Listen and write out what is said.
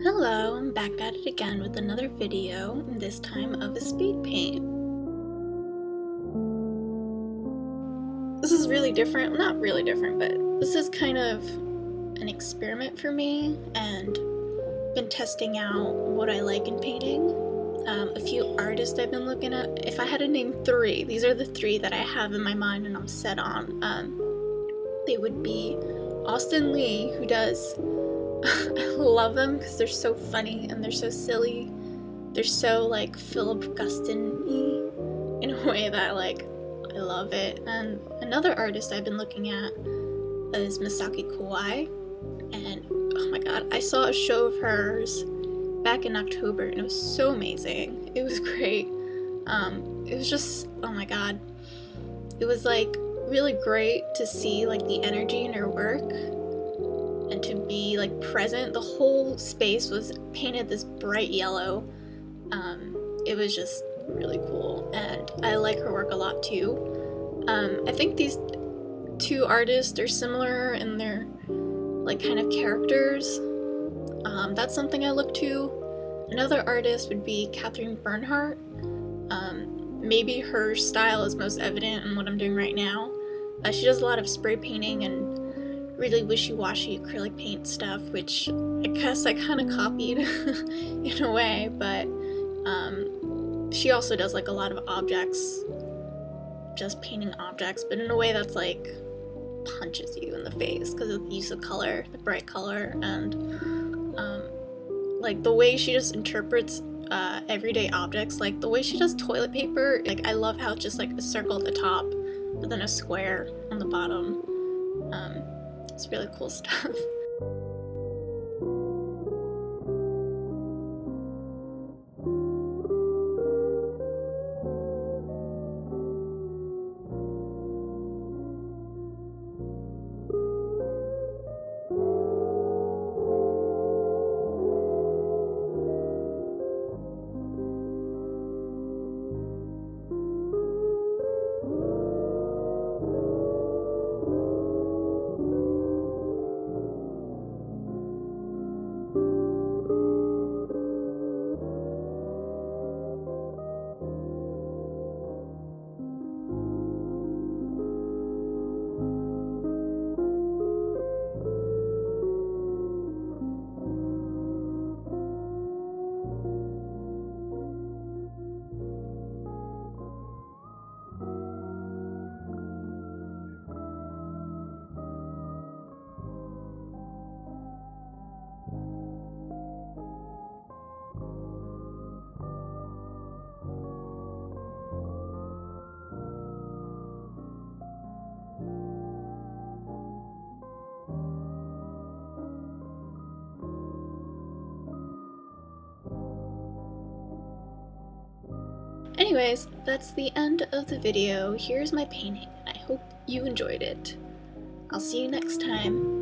Hello, I'm back at it again with another video, this time of a speed paint. This is really different, not really different, but this is kind of an experiment for me and been testing out what I like in painting. Um, a few artists I've been looking at. If I had to name three, these are the three that I have in my mind and I'm set on. Um, they would be Austin Lee, who does I love them because they're so funny and they're so silly. They're so like Philip Guston in a way that like I love it. And another artist I've been looking at is Misaki Kawai. And oh my god, I saw a show of hers back in October and it was so amazing. It was great. Um, it was just oh my god. It was like really great to see like the energy in her work like present. The whole space was painted this bright yellow. Um, it was just really cool, and I like her work a lot too. Um, I think these two artists are similar in their like kind of characters. Um, that's something I look to. Another artist would be Katherine Bernhardt. Um, maybe her style is most evident in what I'm doing right now. Uh, she does a lot of spray painting and really wishy-washy acrylic paint stuff, which I guess I kind of copied in a way, but um, she also does like a lot of objects, just painting objects, but in a way that's like punches you in the face because of the use of color, the bright color, and um, like the way she just interprets uh, everyday objects, like the way she does toilet paper. Like I love how it's just like a circle at the top, but then a square on the bottom. Um, it's really cool stuff. Anyways, that's the end of the video. Here's my painting, I hope you enjoyed it. I'll see you next time.